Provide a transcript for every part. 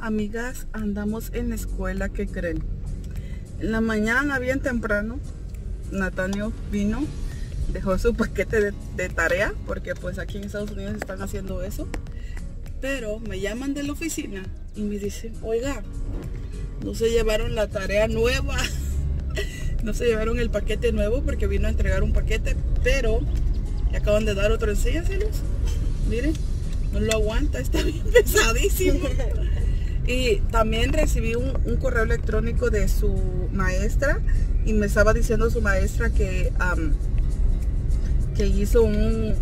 Amigas, andamos en la escuela, ¿qué creen? En la mañana, bien temprano, Natanio vino, dejó su paquete de, tarea, porque pues aquí en Estados Unidos están haciendo eso. Pero me llaman de la oficina y me dicen, oiga, no se llevaron la tarea nueva. no se llevaron el paquete nuevo porque vino a entregar un paquete, pero acaban de dar otro, enséñaselos. Miren, no lo aguanta, está bien pesadísimo. Y también recibí un, correo electrónico de su maestra y me estaba diciendo su maestra que, que hizo un,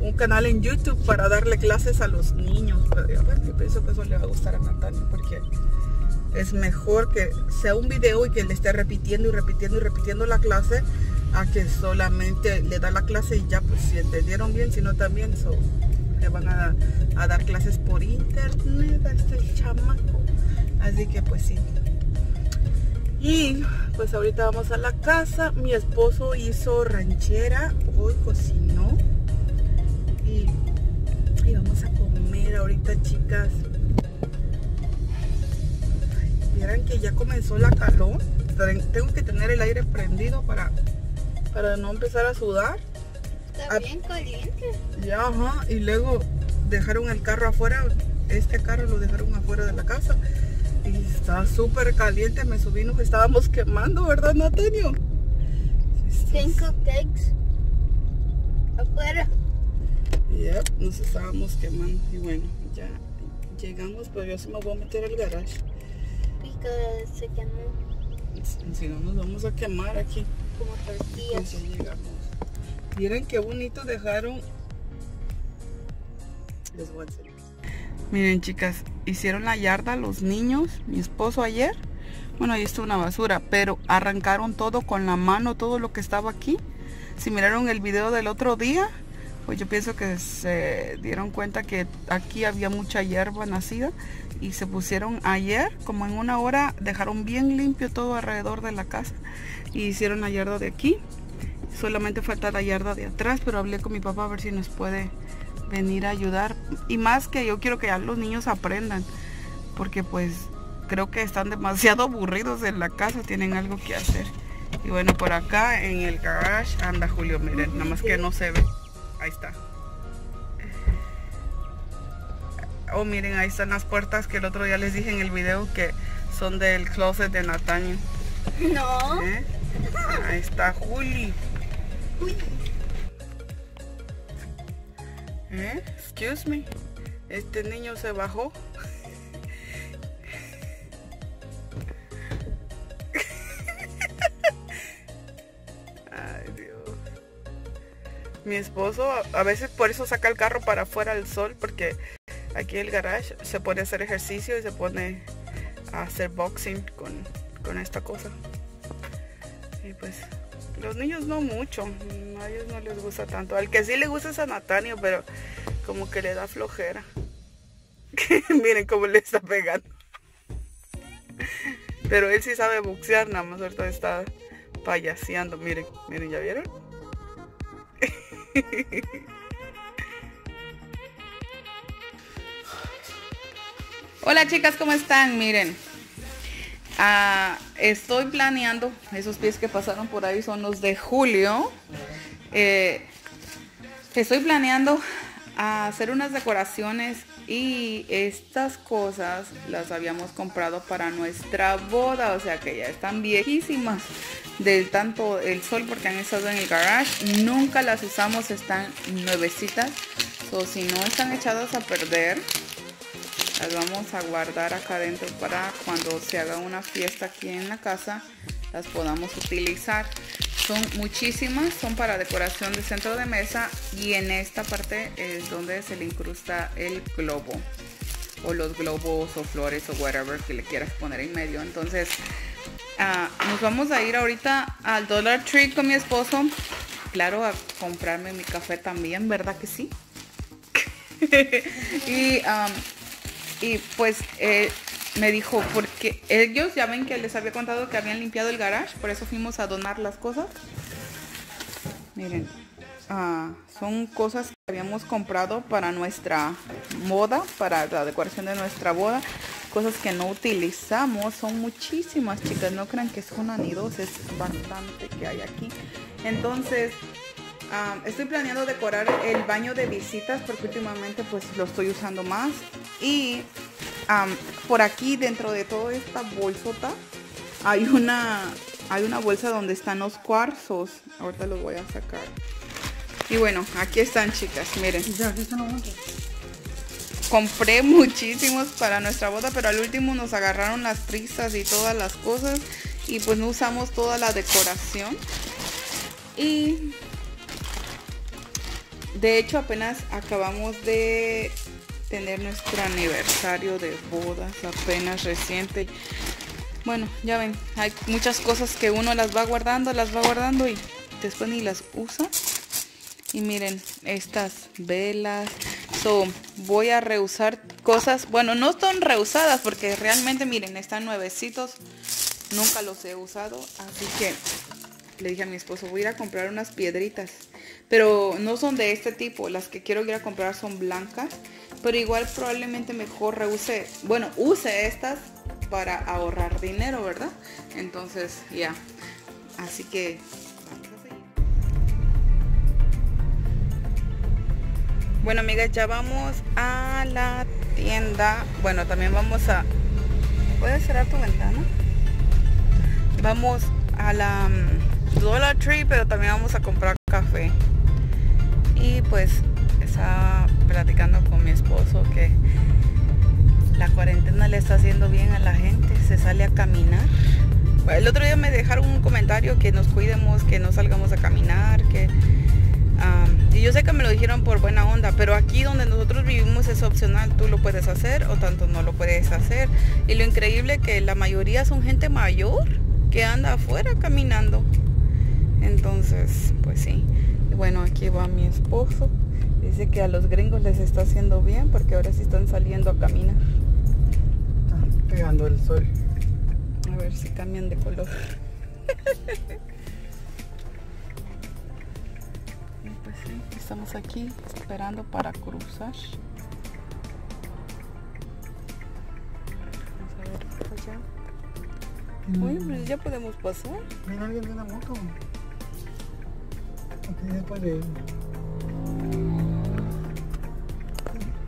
un canal en YouTube para darle clases a los niños. Pero yo, pienso que eso le va a gustar a Natalia porque es mejor que sea un video y que le esté repitiendo y repitiendo y repitiendo la clase a que solamente le da la clase y ya pues si entendieron bien, si no también van a, dar clases por internet este chamaco. Así que pues sí. Y pues ahorita vamos a la casa. Mi esposo hizo ranchera, hoy cocinó. Y, y vamos a comer ahorita chicas vieran que ya comenzó la calor. Tengo que tener el aire prendido para, para no empezar a sudar. Está bien caliente. Ya, ajá. Y luego dejaron el carro afuera. Este carro lo dejaron afuera de la casa. Y está súper caliente. Me subí, nos estábamos quemando, ¿verdad, Natenio? Cinco cakes afuera. Yep, nos estábamos quemando. Y bueno, ya llegamos, pero yo se me voy a meter al garage se quemó. Si no nos vamos a quemar aquí. Como tortillas. llegamos. Miren qué bonito dejaron. Les Miren chicas, hicieron la yarda los niños, mi esposo ayer. Bueno, ahí está una basura, pero arrancaron todo con la mano, todo lo que estaba aquí. Si miraron el video del otro día, pues yo pienso que se dieron cuenta que aquí había mucha hierba nacida y se pusieron ayer, como en una hora, dejaron bien limpio todo alrededor de la casa y hicieron la yarda de aquí. Solamente falta la yarda de atrás, pero hablé con mi papá a ver si nos puede venir a ayudar. Y más que yo quiero que ya los niños aprendan, porque pues creo que están demasiado aburridos en la casa, tienen algo que hacer. Y bueno, por acá en el garage anda Julio, miren, nada más que no se ve. Ahí está. Oh, miren, ahí están las puertas que el otro día les dije en el video que son del closet de Nataño. No. ¿Eh? Ahí está Juli. ¿Eh? Excuse me. Este niño se bajó. Ay, Dios. Mi esposo a veces por eso saca el carro para afuera al sol porque aquí el garage se pone a hacer ejercicio y se pone a hacer boxing con, esta cosa. Y pues los niños no mucho, a ellos no les gusta tanto. Al que sí le gusta es a Natanio, pero como que le da flojera. Miren cómo le está pegando. Pero él sí sabe boxear, nada más ahorita está payaseando. Miren, miren, ¿ya vieron? Hola chicas, ¿cómo están? Miren, ah, estoy planeando, esos pies que pasaron por ahí son los de julio. Eh, estoy planeando hacer unas decoraciones y estas cosas las habíamos comprado para nuestra boda, o sea que ya están viejísimas del tanto el sol porque han estado en el garage. Nunca las usamos, están nuevecitas. O si no están echadas a perder, las vamos a guardar acá adentro para cuando se haga una fiesta aquí en la casa las podamos utilizar. Son muchísimas son para decoración de centro de mesa y en esta parte es donde se le incrusta el globo o los globos o flores o whatever que le quieras poner en medio. Entonces ah, nos vamos a ir ahorita al Dollar Tree con mi esposo. Claro a comprarme mi café también verdad que sí y um, y pues eh, me dijo, porque ellos ya ven que les había contado que habían limpiado el garage, por eso fuimos a donar las cosas. Miren, ah, son cosas que habíamos comprado para nuestra moda, para la decoración de nuestra boda. Cosas que no utilizamos, son muchísimas chicas, no crean que son una ni dos, es bastante que hay aquí. Entonces, estoy planeando decorar el baño de visitas porque últimamente pues lo estoy usando más. Y por aquí dentro de toda esta bolsota hay una hay una bolsa donde están los cuarzos. Ahorita los voy a sacar. Y bueno, aquí están chicas, miren. Compré muchísimos para nuestra boda, pero al último nos agarraron las prisas y todas las cosas. Y pues no usamos toda la decoración. Y de hecho apenas acabamos de tener nuestro aniversario de bodas, apenas reciente. Bueno, ya ven, hay muchas cosas que uno las va guardando, las va guardando y después ni las usa. Y miren, estas velas. So, voy a reusar cosas. Bueno, no son reusadas porque realmente, miren, están nuevecitos. Nunca los he usado. Así que le dije a mi esposo, voy a ir a comprar unas piedritas. Pero no son de este tipo. Las que quiero ir a comprar son blancas. Pero igual probablemente mejor reuse. Bueno, use estas para ahorrar dinero, ¿verdad? Entonces, ya. Así que Bueno, amigas, ya vamos a la tienda. Bueno, también vamos a... ¿Puedes cerrar tu ventana? Vamos a la um, Dollar Tree, pero también vamos a comprar pues estaba platicando con mi esposo que la cuarentena le está haciendo bien a la gente, se sale a caminar. El otro día me dejaron un comentario que nos cuidemos, que no salgamos a caminar, que... y yo sé que me lo dijeron por buena onda, pero aquí donde nosotros vivimos es opcional, tú lo puedes hacer o tanto no lo puedes hacer. Y lo increíble que la mayoría son gente mayor que anda afuera caminando. Entonces, pues sí. Bueno, aquí va mi esposo. Dice que a los gringos les está haciendo bien porque ahora sí están saliendo a caminar pegando el sol. A ver si cambian de color. pues sí, estamos aquí esperando para cruzar. Vamos a ver por allá. Uy, pues ya podemos pasar. Mira alguien de una moto. Aquí después de.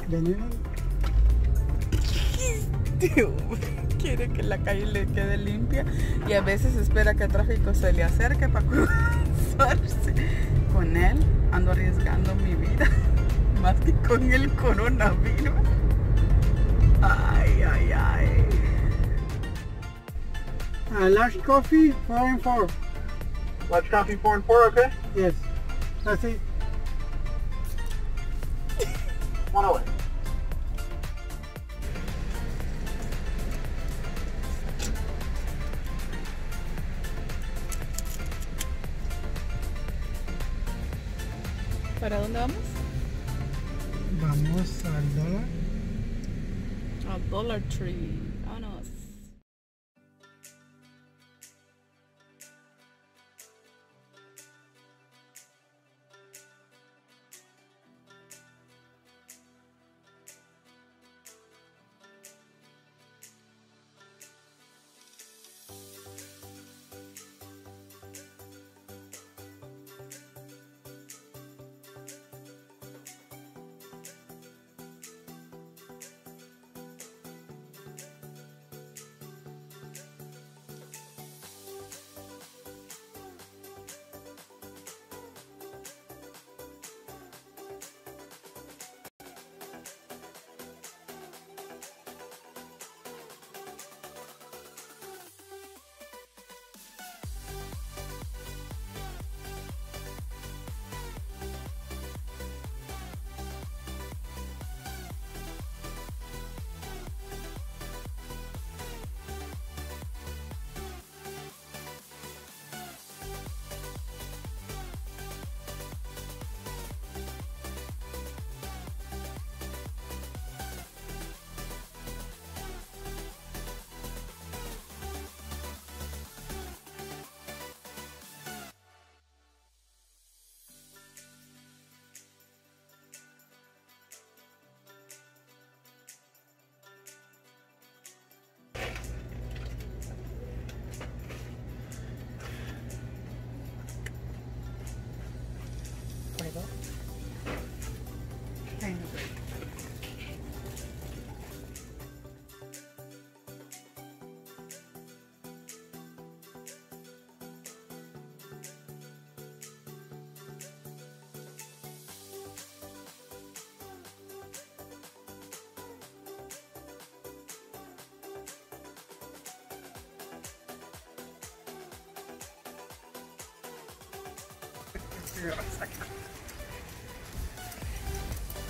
¿Ya quiere que la calle le quede limpia y a veces espera que el tráfico se le acerque para cruzarse. Con él ando arriesgando mi vida, más que con el coronavirus. Ay, ay, ay. Uh, large coffee, 4 and 4. Large coffee, 4 and 4, okay? Yes. It. One away. ¿Para dónde vamos? Vamos al dólar. Al Dollar Tree.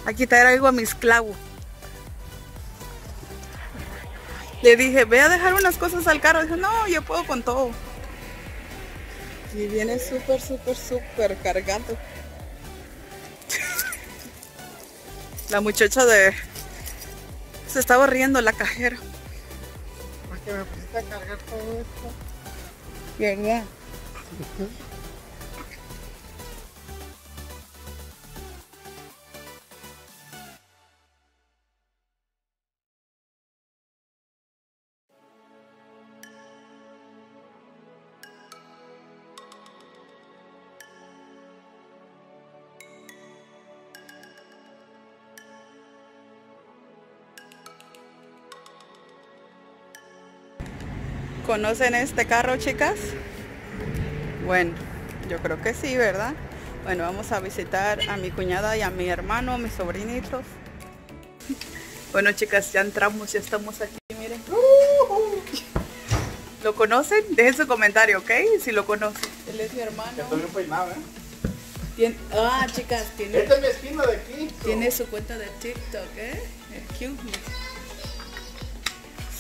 Aquí traigo a mi esclavo. Le dije, ve a dejar unas cosas al carro. Dijo, no, yo puedo con todo. Y viene súper, súper, súper cargado. La muchacha de... Se estaba riendo la cajera. ¿Por qué me pusiste a cargar todo esto? ¿Verdad? ¿Conocen este carro, chicas? Bueno, yo creo que sí, ¿verdad? Bueno, vamos a visitar a mi cuñada y a mi hermano, a mis sobrinitos. Bueno, chicas, ya entramos, ya estamos aquí, miren. ¿Lo conocen? Dejen su comentario, ¿ok? Si lo conocen. Él es mi hermano. Estoy bien peinado, ¿eh? Tien- Ah, chicas, tiene, Esta es mi esquina de aquí. tiene su cuenta de TikTok, ¿eh? El.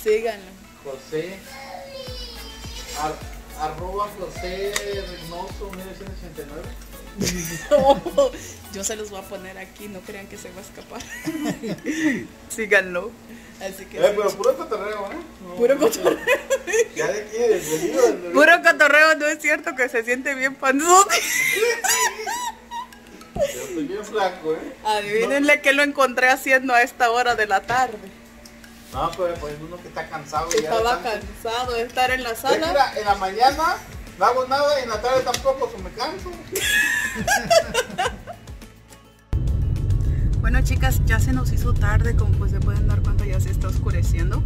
Síganlo. José. Ar- arroba José Reynoso 1989. No, yo se los voy a poner aquí, no crean que se va a escapar. Síganlo. Así que Eh, pero puro cotorreo, ¿eh? No, puro cotorreo. Ya de aquí, Puro cotorreo, no es cierto que se siente bien panzote. Yo estoy bien flaco, ¿eh? Adivínenle que lo encontré haciendo a esta hora de la tarde. No, pero pues uno que está cansado. Ya de estaba cansado de estar en la Es que sala. mira, en la mañana no hago nada y en la tarde tampoco, so me canso. Bueno chicas, ya se nos hizo tarde, como pues se pueden dar cuenta ya se está oscureciendo.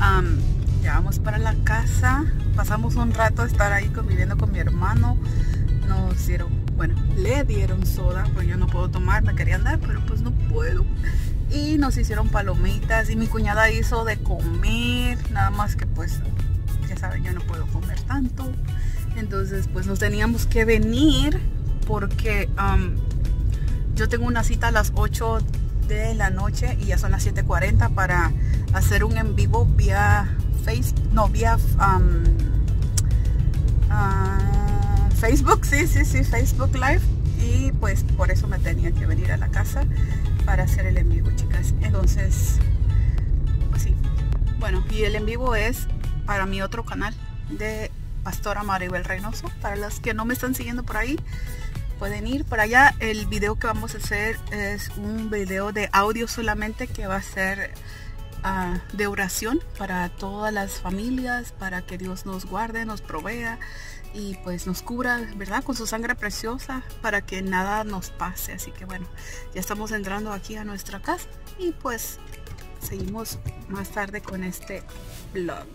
Am, ya vamos para la casa, pasamos un rato a estar ahí conviviendo con mi hermano. Nos dieron, bueno, le dieron soda, pues yo no puedo tomar, me querían dar, pero pues no puedo. Y nos hicieron palomitas y mi cuñada hizo de comer, nada más que pues, ya saben, yo no puedo comer tanto. Entonces pues nos teníamos que venir porque... am, yo tengo una cita a las 8 de la noche y ya son las 7.40 para hacer un en vivo vía Facebook, no, vía um, ah, Facebook, sí, sí, sí, Facebook Live. Y pues por eso me tenía que venir a la casa para hacer el en vivo, chicas. Entonces, pues sí. Bueno, y el en vivo es para mi otro canal de Pastora Maribel Reynoso. Para las que no me están siguiendo por ahí, pueden ir para allá. El video que vamos a hacer es un video de audio solamente que va a ser de oración para todas las familias, para que Dios nos guarde, nos provea y pues nos cubra, ¿verdad? Con su sangre preciosa para que nada nos pase. Así que bueno, ya estamos entrando aquí a nuestra casa y pues seguimos más tarde con este vlog.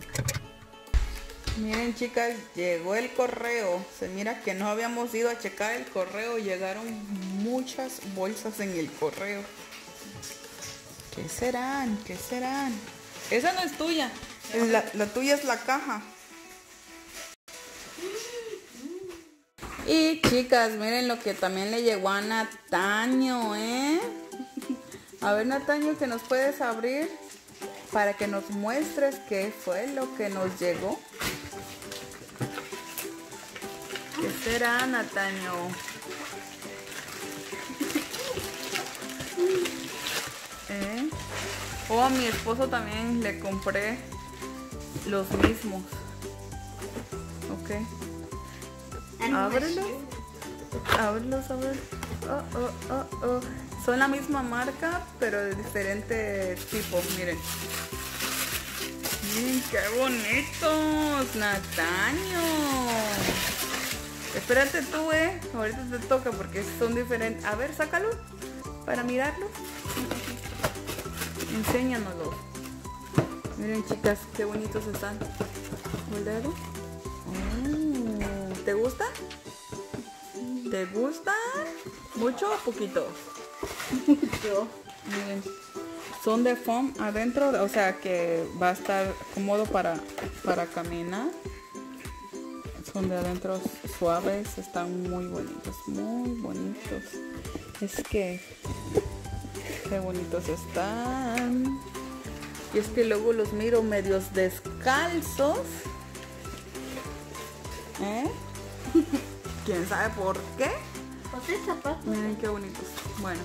Miren chicas, llegó el correo. Se mira que no habíamos ido a checar el correo. Llegaron muchas bolsas en el correo. ¿Qué serán? ¿Qué serán? Esa no es tuya. La tuya es la caja. Y chicas, miren lo que también le llegó a Nataño, ¿eh? A ver, Nataño, que nos puedes abrir para que nos muestres qué fue lo que nos llegó. ¿Qué será, Nataño? ¿Eh? Oh, a mi esposo también le compré los mismos. Ok. Ábrelos. Ábrelos, ábrelos. Oh, oh, oh, oh. Son la misma marca, pero de diferente tipo. Miren. Miren qué bonitos, Nataño. Espérate tú, eh. Ahorita te toca porque son diferentes. A ver, sácalo para mirarlo. Enséñanoslo. Miren, chicas, qué bonitos están. ¿Verdad? Mm, ¿Te gusta? ¿Te gusta? ¿Mucho o poquito? Mucho. Miren. Son de foam adentro, o sea que va a estar cómodo para, para caminar. Son de adentro suaves, están muy bonitos, muy bonitos. Es que, qué bonitos están. Y es que luego los miro medios descalzos. ¿Eh? ¿Quién sabe por qué? Pues. Miren qué bonitos. Bueno,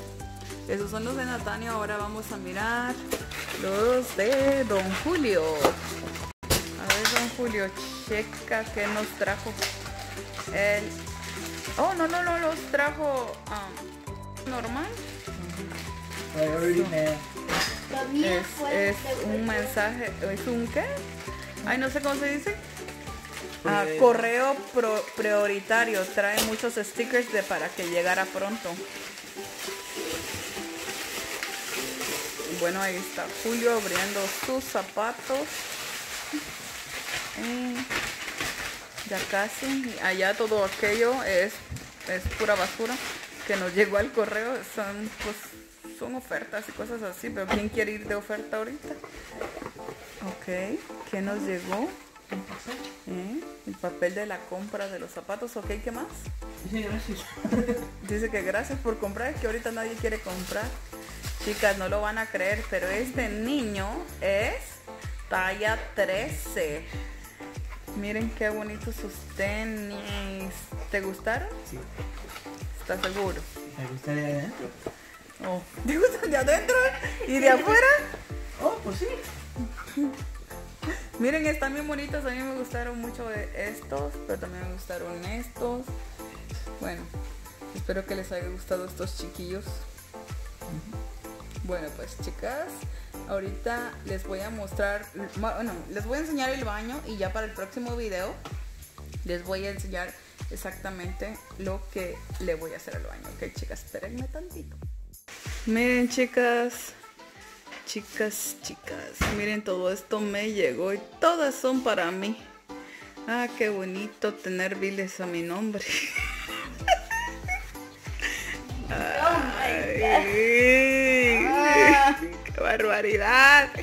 esos son los de Natanio. Ahora vamos a mirar los de Don Julio. A ver, Don Julio, checa que nos trajo. El... Oh, no, no, no, los trajo um, normal. Man. Es, un mensaje, ¿es un qué? Ay, no sé cómo se dice. Ah, correo pro- prioritario. Trae muchos stickers de para que llegara pronto. Bueno, ahí está Julio abriendo sus zapatos. Eh, ya casi. Allá todo aquello es, es pura basura que nos llegó al correo. Son pues son ofertas y cosas así. Pero ¿quién quiere ir de oferta ahorita? Ok. ¿Qué nos llegó? ¿Eh? El papel de la compra de los zapatos. Ok, ¿qué más? Sí, gracias. Dice que gracias por comprar, que ahorita nadie quiere comprar. Chicas, no lo van a creer, pero este niño es talla 13. Miren qué bonitos sus tenis. ¿Te gustaron? Sí. ¿Estás seguro? Me gustaría adentro. Oh, ¿Te gustan de adentro y de afuera? Oh, pues sí. Miren, están bien bonitos. A mí me gustaron mucho de estos, pero también me gustaron estos. Bueno, espero que les haya gustado estos chiquillos. Bueno, pues chicas, ahorita les voy a mostrar, bueno, les voy a enseñar el baño y ya para el próximo video les voy a enseñar exactamente lo que le voy a hacer al baño. Ok, chicas, espérenme tantito. Miren, chicas, chicas, chicas, miren, todo esto me llegó y todas son para mí. Ah, qué bonito tener biles a mi nombre. Ay, ¡Qué barbaridad!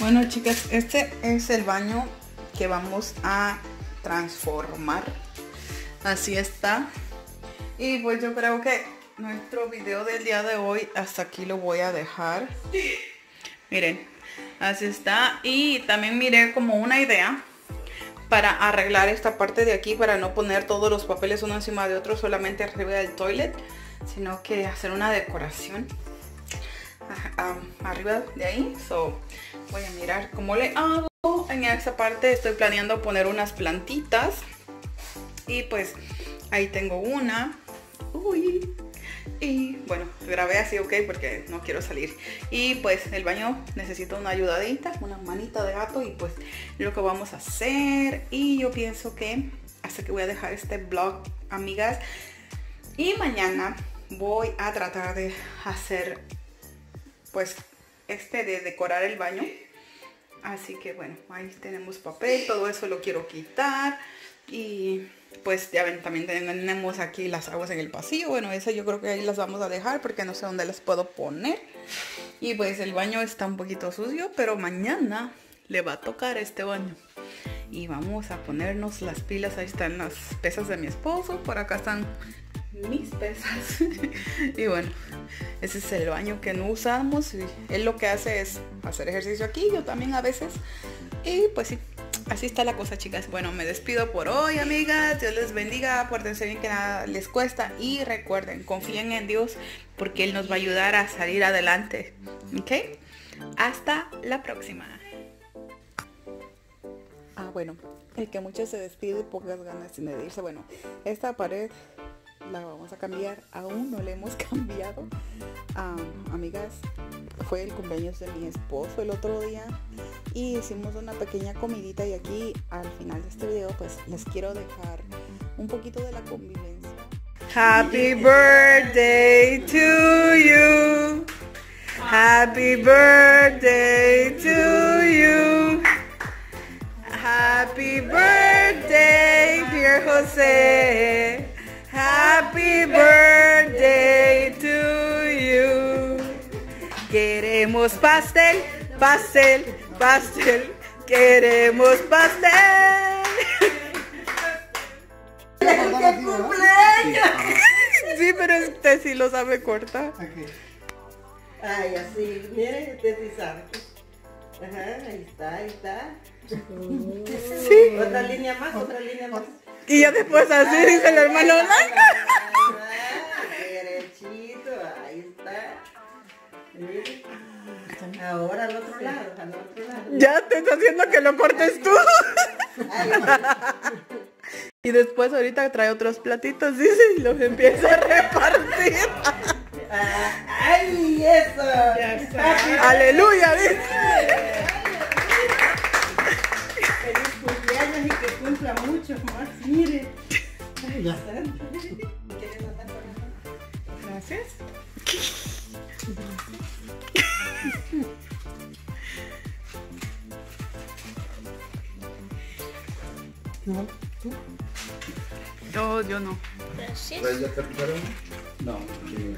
Bueno, chicas, este es el baño que vamos a transformar. Así está. Y pues yo creo que nuestro video del día de hoy hasta aquí lo voy a dejar. Miren, así está. Y también miré como una idea para arreglar esta parte de aquí para no poner todos los papeles uno encima de otro solamente arriba del toilet sino que hacer una decoración um, arriba de ahí so voy a mirar cómo le hago en esa parte estoy planeando poner unas plantitas y pues ahí tengo una uy y bueno, grabé así, ok, porque no quiero salir. Y pues el baño necesita una ayudadita, una manita de gato y pues lo que vamos a hacer. Y yo pienso que hasta que voy a dejar este vlog, amigas. Y mañana voy a tratar de hacer pues este de decorar el baño. Así que bueno, ahí tenemos papel, todo eso lo quiero quitar. Y pues ya ven, también tenemos aquí las aguas en el pasillo. Bueno, esas yo creo que ahí las vamos a dejar porque no sé dónde las puedo poner. Y pues el baño está un poquito sucio, pero mañana le va a tocar este baño. Y vamos a ponernos las pilas. Ahí están las pesas de mi esposo. Por acá están mis pesas. y bueno, ese es el baño que no usamos. Y él lo que hace es hacer ejercicio aquí. Yo también a veces. Y pues sí, así está la cosa, chicas. Bueno, me despido por hoy, amigas. Dios les bendiga. Acuérdense bien que nada les cuesta. Y recuerden, confíen en Dios porque Él nos va a ayudar a salir adelante. ¿Ok? Hasta la próxima. Ah, bueno, el que mucho se despide y pocas ganas sin irse. Bueno, esta pared la vamos a cambiar. Aún no la hemos cambiado. Ah, amigas, fue el cumpleaños de mi esposo el otro día y hicimos una pequeña comidita y aquí al final de este video pues les quiero dejar un poquito de la convivencia. Happy birthday to you. Happy birthday to you. Happy birthday, dear Jose. Happy birthday to you. Queremos pastel, pastel, pastel, queremos pastel. ¡Qué cumpleaños! Sí, pero este sí lo sabe corta. Ok. Ay, así, miren, usted sí sabe. Ajá, ahí está, ahí está. Sí. Otra línea más, otra línea más. Y ya después así dice el hermano Blanca. está, Derechito, ahí está. Ahora al otro lado, al otro lado. Ya te está haciendo que lo cortes tú. Ay, Y después ahorita trae otros platitos, dice, y los empieza a repartir. ay, eso. Aleluya, dice. Feliz cumpleaños y que cumpla muchos más. Mire. Ya. santo. ¿Quieres notar por acá? Gracias. No, tú. No, yo no. Gracias. ¿Ya te picaron? No. sí.